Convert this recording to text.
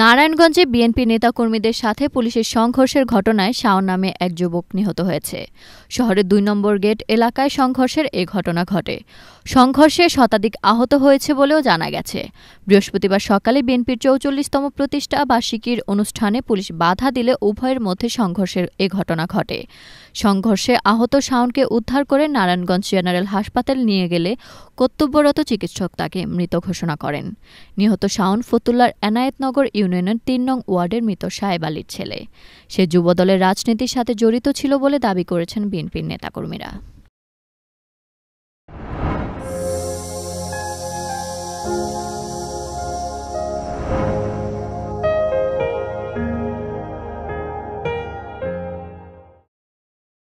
নারায়ণগঞ্জে বিএনপি নেতাকর্মীদের সাথে পুলিশের সংঘর্ষের ঘটনায় শাওন নামে এক যুবক নিহত হয়েছে। শহরের দুই নম্বর গেট এলাকায় সংঘর্ষের এ ঘটনা ঘটে। সংঘর্ষে শতাধিক আহত হয়েছে বলেও জানা গেছে। বৃহস্পতিবার সকালে বিএনপির চৌচল্লিশতম প্রতিষ্ঠা বার্ষিকীর অনুষ্ঠানে পুলিশ বাধা দিলে উভয়ের মধ্যে সংঘর্ষের এ ঘটনা ঘটে। সংঘর্ষে আহত শাওনকে উদ্ধার করে নারায়ণগঞ্জ জেনারেল হাসপাতাল নিয়ে গেলে কর্তব্যরত চিকিৎসক তাকে মৃত ঘোষণা করেন। নিহত শাওন ফতুল্লার এনায়েতনগর ইউনিয়নের তিন নং ওয়ার্ডের মৃত সাহেব আলীর ছেলে। সে যুবদলের রাজনীতির সাথে জড়িত ছিল বলে দাবি করেছেন বিএনপির নেতাকর্মীরা।